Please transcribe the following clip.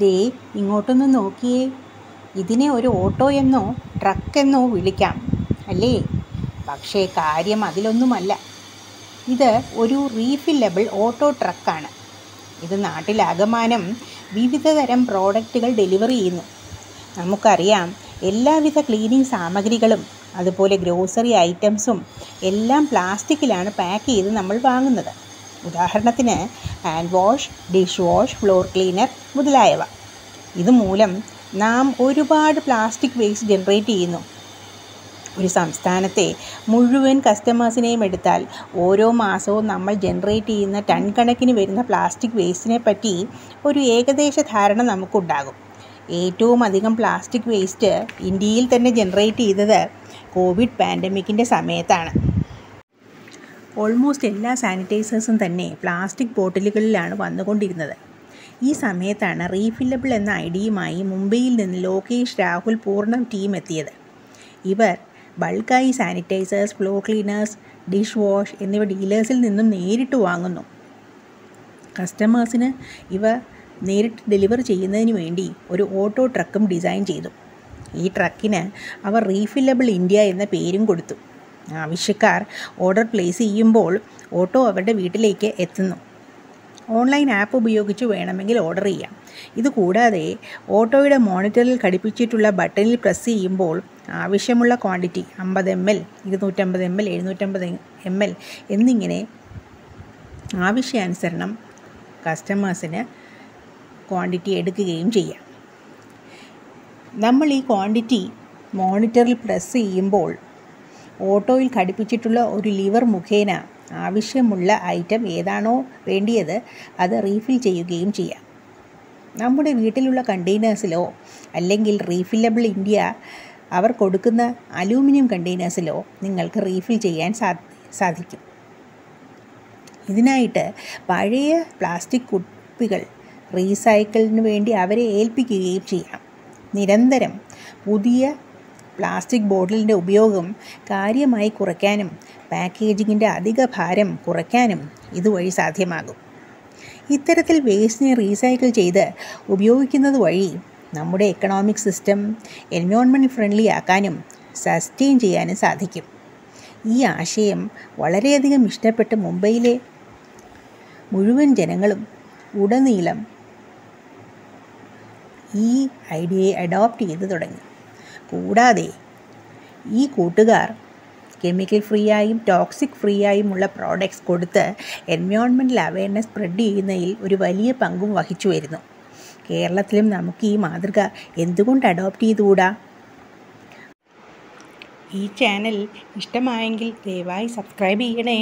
ദേ ഇങ്ങോട്ടൊന്ന് നോക്കിയേ. ഇതിനെ ഒരു ഓട്ടോ എന്നോ ട്രക്കെന്നോ വിളിക്കാം അല്ലേ? പക്ഷേ കാര്യം അതിലൊന്നുമല്ല. ഇത് ഒരു റീഫില്ലബിൾ ഓട്ടോ ട്രക്കാണ്. ഇത് നാട്ടിലാകമാനം വിവിധ തരം പ്രോഡക്റ്റുകൾ ഡെലിവറി ചെയ്യുന്നു. നമുക്കറിയാം എല്ലാവിധ ക്ലീനിങ് സാമഗ്രികളും അതുപോലെ ഗ്രോസറി ഐറ്റംസും എല്ലാം പ്ലാസ്റ്റിക്കിലാണ് പാക്ക് ചെയ്ത് നമ്മൾ വാങ്ങുന്നത്. ഉദാഹരണത്തിന് hand wash dish wash floor cleaner മുതലായവ. ഇതുമൂലം നാം ഒരുപാട് പ്ലാസ്റ്റിക് വേസ്റ്റ് ജനറേറ്റ് ചെയ്യുന്നു. ഒരു സംസ്ഥാനത്തെ മുഴുവൻ കസ്റ്റമേഴ്സിനെയും എടുത്താൽ ഓരോ മാസവും നമ്മൾ ജനറേറ്റ് ചെയ്യുന്ന ടൺ കണക്കിന് വരുന്ന പ്ലാസ്റ്റിക് വേസ്റ്റിനെ പറ്റി ഒരു ഏകദേശ ധാരണ നമുക്കുണ്ടാകും. ഏറ്റവും അധികം പ്ലാസ്റ്റിക് വേസ്റ്റ് ഇന്ത്യയിൽ തന്നെ ജനറേറ്റ് ചെയ്തത് കോവിഡ് പാൻഡമിക്കിന്റെ സമയത്താണ്. ഓൾമോസ്റ്റ് എല്ലാ സാനിറ്റൈസേഴ്സും തന്നെ പ്ലാസ്റ്റിക് ബോട്ടിലുകളിലാണ് വന്നുകൊണ്ടിരുന്നത്. ഈ സമയത്താണ് റീഫില്ലബിൾ എന്ന ഐഡിയുമായി മുംബൈയിൽ നിന്ന് ലോകേഷ് രാഹുൽ പൂർണം ടീം എത്തിയത്. ഇവർ ബൾക്കായി sanitizers floor cleaners dish wash എന്നിവ ഡീലേഴ്സിൽ നിന്നും നേരിട്ട് വാങ്ങുന്നു. കസ്റ്റമേഴ്സിന് ഇവ നേരിട്ട് ഡെലിവർ ചെയ്യുന്നതിന് വേണ്ടി ഒരു ഓട്ടോ ട്രക്കും ഡിസൈൻ ചെയ്തു. ഈ ട്രക്കിന് അവർ റീഫില്ലബിൾ ഇന്ത്യ എന്ന പേരും കൊടുത്തു. ആവശ്യക്കാർ ഓർഡർ പ്ലേസ് ചെയ്യുമ്പോൾ ഓട്ടോ അവരുടെ വീട്ടിലേക്ക് എത്തുന്നു. ഓൺലൈൻ ആപ്പ് ഉപയോഗിച്ച് വേണമെങ്കിൽ ഓർഡർ ചെയ്യാം. ഇതുകൂടാതെ ഓട്ടോയുടെ മോണിറ്ററിൽ ഘടിപ്പിച്ചിട്ടുള്ള ബട്ടണിൽ പ്രസ് ചെയ്യുമ്പോൾ ആവശ്യമുള്ള ക്വാണ്ടിറ്റി അമ്പത് എം എൽ ഇരുന്നൂറ്റമ്പത് എം എൽ എഴുന്നൂറ്റമ്പത് എം എൽ എന്നിങ്ങനെ ആവശ്യാനുസരണം കസ്റ്റമേഴ്സിന് ക്വാണ്ടിറ്റി എടുക്കുകയും ചെയ്യാം. നമ്മൾ ഈ ക്വാണ്ടിറ്റി മോണിറ്ററിൽ പ്രസ് ചെയ്യുമ്പോൾ ഓട്ടോയിൽ ഘടിപ്പിച്ചിട്ടുള്ള ഒരു ലിവർ മുഖേന ആവശ്യമുള്ള ഐറ്റം ഏതാണോ വേണ്ടിയത് അത് റീഫിൽ ചെയ്യുകയും ചെയ്യാം. നമ്മുടെ വീട്ടിലുള്ള കണ്ടെയ്നേഴ്സിലോ അല്ലെങ്കിൽ റീഫില്ലബിൾ ഇന്ത്യ അവർ കൊടുക്കുന്ന അലൂമിനിയം കണ്ടെയ്നേഴ്സിലോ നിങ്ങൾക്ക് റീഫിൽ ചെയ്യാൻ സാധിക്കും. ഇതിനായിട്ട് പഴയ പ്ലാസ്റ്റിക് കുപ്പികൾ റീസൈക്കിളിന് വേണ്ടി അവരെ ഏൽപ്പിക്കുകയും ചെയ്യാം. നിരന്തരം പുതിയ പ്ലാസ്റ്റിക് ബോട്ടിലിന്റെ ഉപയോഗം കാര്യമായി കുറയ്ക്കാനും പാക്കേജിങ്ങിന്റെ അധിക ഭാരം കുറയ്ക്കാനും ഇതുവഴി സാധ്യമാകും. ഇത്തരത്തിൽ വേസ്റ്റിനെ റീസൈക്കിൾ ചെയ്ത് ഉപയോഗിക്കുന്നത് വഴി നമ്മുടെ എക്കണോമിക് സിസ്റ്റം എൻവയോൺമെന്റ് ഫ്രണ്ട്ലി ആക്കാനും സസ്റ്റെയിൻ ചെയ്യാനും സാധിക്കും. ഈ ആശയം വളരെയധികം ഇഷ്ടപ്പെട്ട് മുംബൈയിലെ മുഴുവൻ ജനങ്ങളും ഉടനീളം ഈ ഐഡിയയെ അഡോപ്റ്റ് ചെയ്ത് തുടങ്ങി. കൂടാതെ ഈ കൂട്ടുകാർ കെമിക്കൽ ഫ്രീ ആയും ടോക്സിക് ഫ്രീ ആയുമുള്ള പ്രോഡക്ട്സ് കൊടുത്ത് എൻവയോൺമെന്റൽ അവയർനെസ് സ്പ്രെഡ് ചെയ്യുന്നതിൽ ഒരു വലിയ പങ്കും വഹിച്ചു വരുന്നു. കേരളത്തിലും നമുക്ക് ഈ മാതൃക എന്തുകൊണ്ട് അഡോപ്റ്റ് ചെയ്തുകൂടാ? ഈ ചാനൽ ഇഷ്ടമായെങ്കിൽ ദയവായി സബ്സ്ക്രൈബ് ചെയ്യണേ.